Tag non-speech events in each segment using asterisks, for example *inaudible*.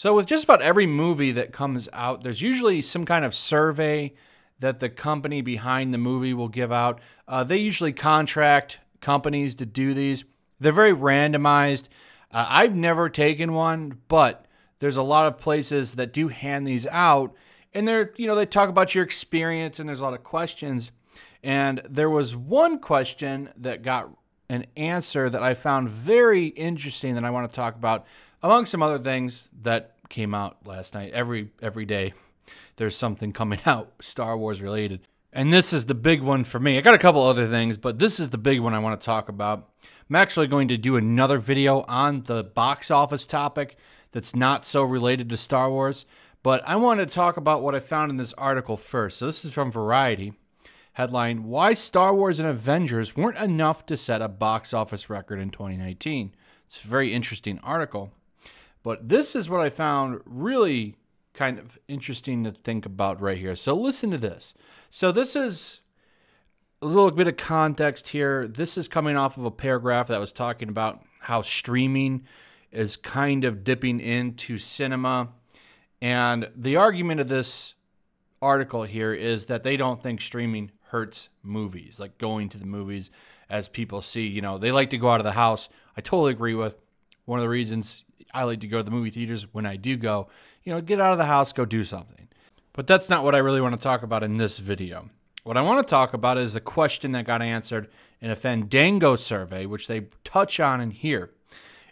So, with just about every movie that comes out, there's usually some kind of survey that the company behind the movie will give out. Uh, they usually contract companies to do these, they're very randomized. Uh, I've never taken one, but there's a lot of places that do hand these out. And they're, you know, they talk about your experience and there's a lot of questions. And there was one question that got an answer that I found very interesting that I want to talk about, among some other things that came out last night. Every every day, there's something coming *laughs* out Star Wars related, and this is the big one for me. I got a couple other things, but this is the big one I want to talk about. I'm actually going to do another video on the box office topic that's not so related to Star Wars, but I want to talk about what I found in this article first. So this is from Variety. Headline Why Star Wars and Avengers Weren't Enough to Set a Box Office Record in 2019. It's a very interesting article. But this is what I found really kind of interesting to think about right here. So listen to this. So this is a little bit of context here. This is coming off of a paragraph that was talking about how streaming is kind of dipping into cinema. And the argument of this article here is that they don't think streaming hurts movies, like going to the movies as people see, you know, they like to go out of the house. I totally agree with one of the reasons I like to go to the movie theaters when I do go, you know, get out of the house, go do something. But that's not what I really want to talk about in this video. What I want to talk about is a question that got answered in a Fandango survey, which they touch on in here.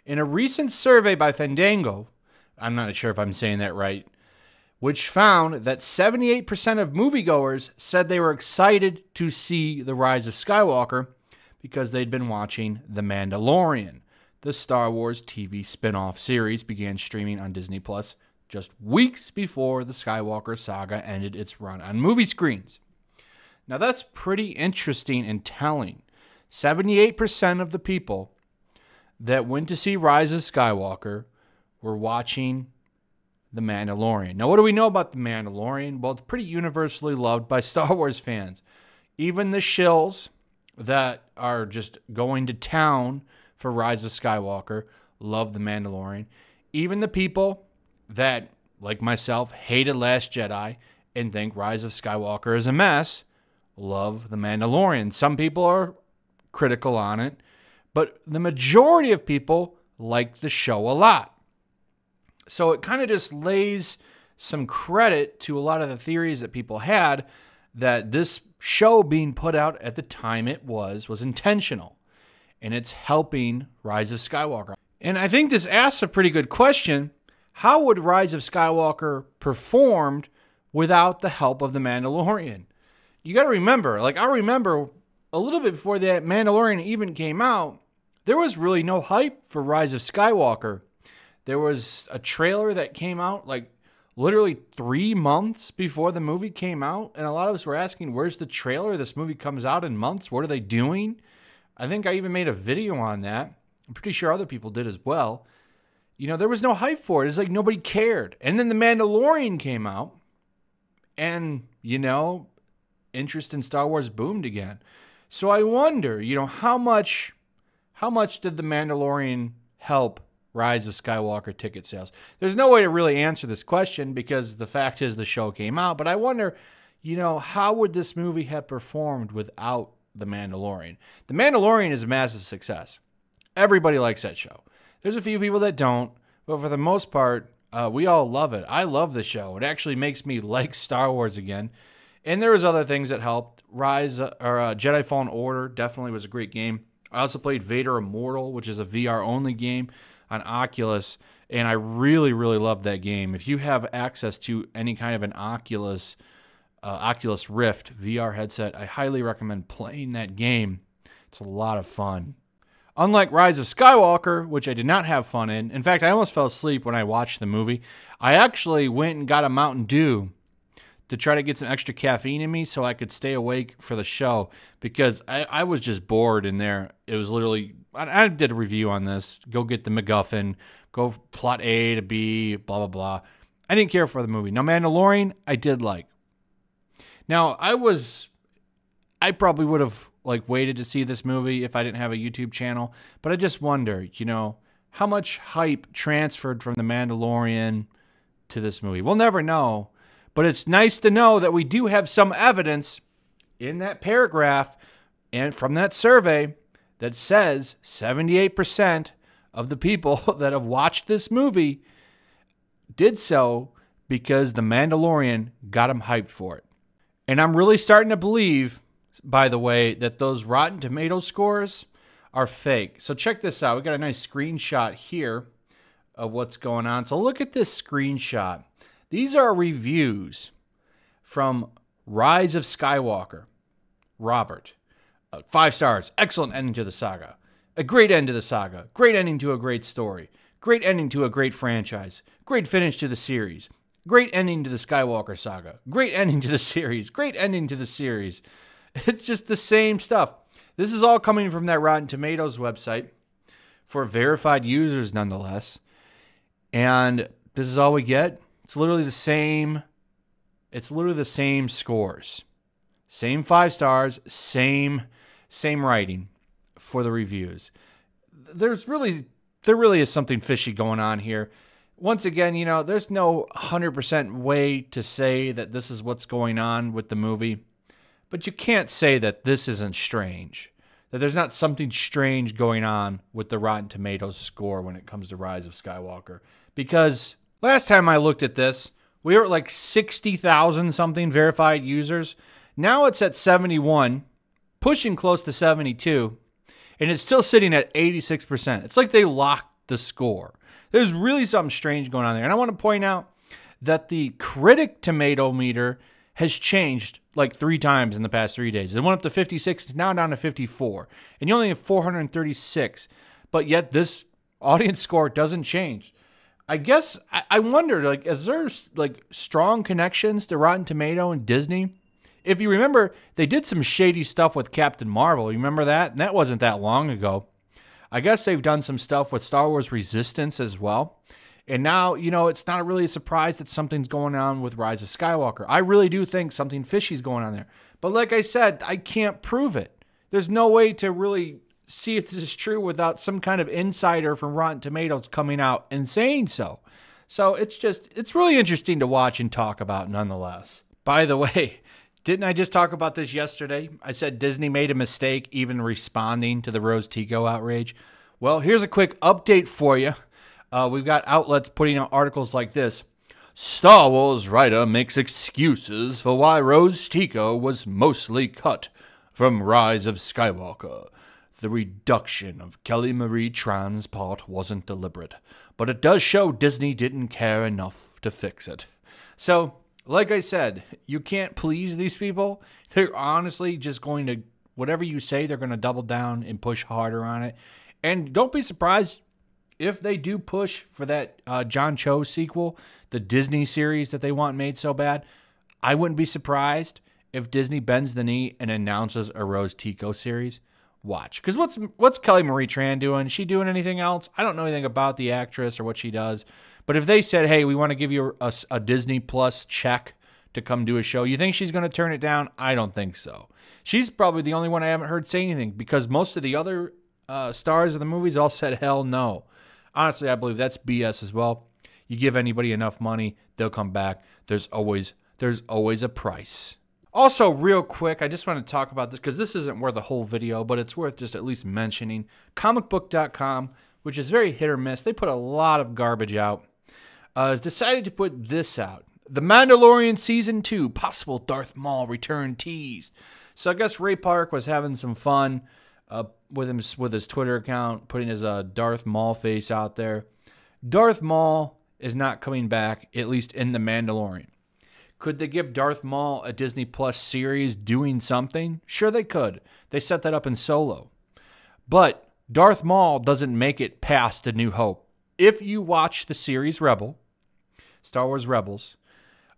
In a recent survey by Fandango, I'm not sure if I'm saying that right, which found that 78% of moviegoers said they were excited to see The Rise of Skywalker because they'd been watching The Mandalorian. The Star Wars TV spin off series began streaming on Disney Plus just weeks before the Skywalker saga ended its run on movie screens. Now, that's pretty interesting and telling. 78% of the people that went to see Rise of Skywalker were watching The Mandalorian. Now, what do we know about The Mandalorian? Well, it's pretty universally loved by *laughs* Star Wars fans. Even the shills that are just going to town for Rise of Skywalker love The Mandalorian. Even the people that, like myself, hated Last Jedi and think Rise of Skywalker is a mess love The Mandalorian. Some people are critical on it, but the majority of people like the show a lot. So it kind of just lays some credit to a lot of the theories that people had that this show being put out at the time it was was intentional and it's helping Rise of Skywalker. And I think this asks a pretty good question. How would Rise of Skywalker performed without the help of the Mandalorian? You got to remember, like I remember a little bit before that Mandalorian even came out, there was really no hype for Rise of Skywalker. There was a trailer that came out like literally three months before the movie came out. And a lot of us were asking, where's the trailer? This movie comes out in months. What are they doing? I think I even made a video on that. I'm pretty sure other people did as well. You know, there was no hype for it. It's like nobody cared. And then The Mandalorian came out. And, you know, interest in Star Wars boomed again. So I wonder, you know, how much how much did The Mandalorian help Rise of Skywalker ticket sales? There's no way to really answer this question because the fact is the show came out, but I wonder, you know, how would this movie have performed without The Mandalorian? The Mandalorian is a massive success. Everybody likes that show. There's a few people that don't, but for the most part, uh, we all love it. I love the show. It actually makes me *laughs* like Star Wars again. And there was other things that helped. Rise uh, or uh, Jedi Fallen Order definitely was a great game. I also played Vader Immortal, which is a VR only game on Oculus, and I really really loved that game. If you have access to any kind of an Oculus uh, Oculus Rift VR headset, I highly recommend playing that game. It's a lot of fun. Unlike Rise of Skywalker, which I did not have fun in. In fact, I almost fell asleep when I watched the movie. I actually went and got a Mountain Dew to try to get some extra caffeine in me so I could stay awake for the show because I, I was just bored in there. It was literally, I, I, did a review on this. Go get the MacGuffin, go plot A to B, blah, blah, blah. I didn't care for the movie. Now, Mandalorian, I did like. Now, I was, I probably would have like waited to see this movie if I didn't have a YouTube channel, but I just wonder, you know, how much hype transferred from The Mandalorian to this movie. We'll never know, but it's nice to know that we do have some evidence in that paragraph and from that survey that says 78% of the people *laughs* that have watched this movie did so because The Mandalorian got them hyped for it. And I'm really starting to believe, by the way, that those Rotten Tomato scores are fake. So check this out. We got a nice screenshot here of what's going on. So look at this screenshot. These are reviews from Rise of Skywalker. Robert. Uh, five stars. Excellent ending to the saga. A great end to the saga. Great ending to a great story. Great ending to a great franchise. Great finish to the series. Great ending to the Skywalker saga. Great ending to the *laughs* series. Great ending to the series. It's just the same stuff. This is all coming from that Rotten Tomatoes website for verified users, nonetheless. And this is all we get. It's literally the same. It's literally the same scores, same five stars, same same writing for the reviews. There's really there really is something fishy going on here. Once again, you know, there's no 100% way to say that this is what's going on with the movie, but you can't say that this isn't strange. That there's not something strange going on with the Rotten Tomatoes score when it comes to Rise of Skywalker. Because last time I looked at this, we were at like 60,000 something verified users. Now it's at 71, pushing close to 72 and it's still sitting at 86%. It's like they locked the score. There's really something strange going on there. And I want to point out that the critic tomato meter has changed like three times in the past three days. It went up to 56, it's now down to 54. And you only have 436. But yet this audience score doesn't change. I guess I, I wondered, like, is there like strong connections to Rotten Tomato and Disney? if you remember, they did some shady stuff with Captain Marvel. You remember that? And that wasn't that long ago. I guess they've done some stuff with Star Wars Resistance as well. And now, you know, it's not really a surprise that something's going on with Rise of Skywalker. I really do think something fishy's going on there. But like I said, I can't prove it. There's no way to really see if this is true without some kind of insider from Rotten Tomatoes coming out and saying so. So it's just, it's really interesting to watch and talk about nonetheless. By the way, *laughs* didn't I just talk about this yesterday? I said Disney made a mistake even responding to the Rose Tico outrage. Well, here's a quick update for you. Uh, we've got outlets putting out articles like this. Star Wars writer makes excuses for why Rose Tico was mostly cut from Rise of Skywalker. The reduction of Kelly Marie Tran's part wasn't deliberate, but it does show Disney didn't care enough to fix it. So, like I said, you can't please these people. They're honestly just going to, whatever you say, they're going to double down and push harder on it. And don't be surprised if they do push for that uh, John Cho sequel, the Disney series that they want made so bad. I wouldn't be surprised if Disney bends the knee and announces a Rose Tico series. Watch, because what's what's Kelly Marie Tran doing? Is she doing anything else? I don't know anything about the actress or what she does. But if they said, hey, we want to give you a, a Disney Plus check to come do a show, you think she's going to turn it down? I don't think so. She's probably the only one I haven't heard say anything because most of the other uh, stars of the movies all said hell no. Honestly, I believe that's BS as well. You give anybody enough money, they'll come back. There's always there's always a price. Also, real quick, I just want to talk about this because this isn't worth a whole video, but it's worth just at least mentioning. Comicbook.com, which is very hit or miss. They put a lot of garbage out uh, has decided to put this out. The Mandalorian Season 2, possible Darth Maul return teased. So I guess Ray Park was having some fun uh, with him with his Twitter account, putting his uh, Darth Maul face out there. Darth Maul is not coming back, at least in The Mandalorian. Could they give Darth Maul a Disney Plus series doing something? Sure, they could. They set that up in Solo. But Darth Maul doesn't make it past A New Hope. If you watch the series Rebel, Star Wars Rebels,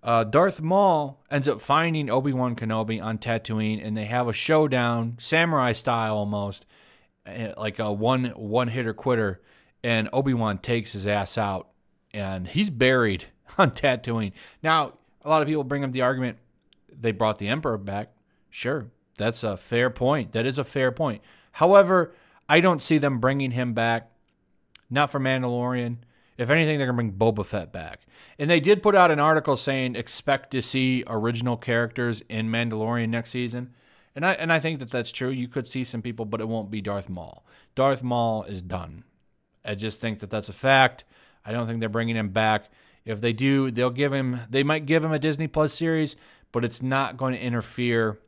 uh, Darth Maul ends up finding Obi Wan Kenobi on Tatooine, and they have a showdown, samurai style almost, eh, like a one one hitter quitter. And Obi Wan takes his ass out, and he's buried *laughs* on Tatooine. Now, a lot of people bring up the argument they brought the Emperor back. Sure, that's a fair point. That is a fair point. However, I don't see them bringing him back. Not for Mandalorian If anything, they're going to bring Boba Fett back. And they did put out an article saying expect to see original characters in Mandalorian next season. And I and I think that that's true. You could see some people, but it won't be Darth Maul. Darth Maul is done. I just think that that's a fact. I don't think they're bringing him back. If they do, they'll give him. They might give him a Disney Plus series, but it's not going to interfere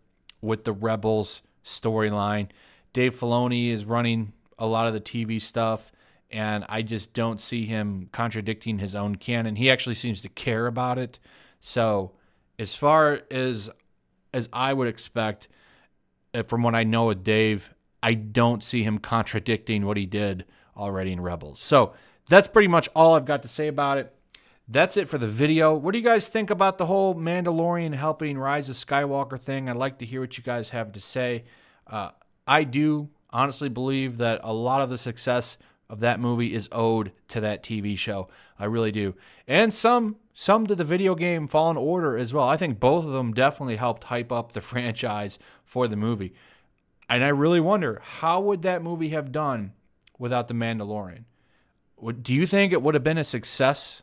with the Rebels storyline. Dave Filoni is running a lot of the TV stuff, and I just don't see him contradicting his own canon. He actually seems to care about it. So, as far as as I would expect, uh, from what I know of Dave, I don't see him contradicting what he did already in Rebels. So that's pretty much all I've got to say about it. That's it for the video. What do you guys think about the whole Mandalorian helping Rise of Skywalker thing? I'd like to hear what you guys have to say. Uh, I do honestly believe that a lot of the success of that movie is owed to that TV show. I really do. And some some to the video game Fallen Order as well. I think both of them definitely helped hype up the *laughs* franchise for the movie. And I really wonder how would that movie have done without the Mandalorian? Do you think it would have been a success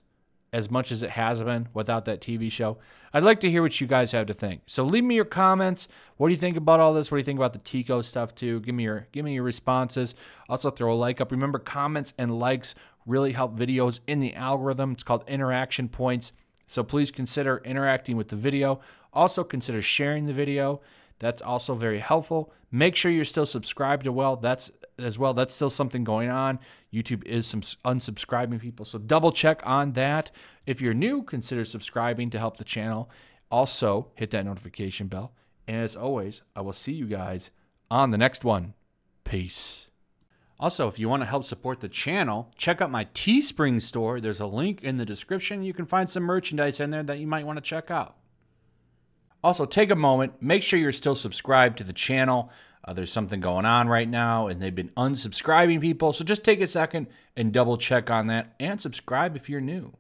as much as it has been without that TV show. I'd like to hear what you guys have to think. So leave me your comments. What do you think about all this? What do you think about the Tico stuff too? Give me your give me your responses. Also throw a like up. Remember comments and likes really help videos in the algorithm. It's called interaction points. So please consider interacting with the video. Also consider sharing the video. That's also very helpful. Make sure you're still subscribed to well. That's as well. That's still something going on. YouTube is some unsubscribing people, so double check on that. If you're new, consider subscribing to help the channel. Also, hit that notification bell. And as always, I will see you guys on the next one. Peace. Also, if you want to help support the channel, check out my Teespring store. There's a link in the description. You can find some merchandise in there that you might want to check out. Also, take a moment, make sure you're still subscribed to the channel. Uh, there's something going on right now, and they've been unsubscribing people. So just take a second and double check on that and subscribe if you're new.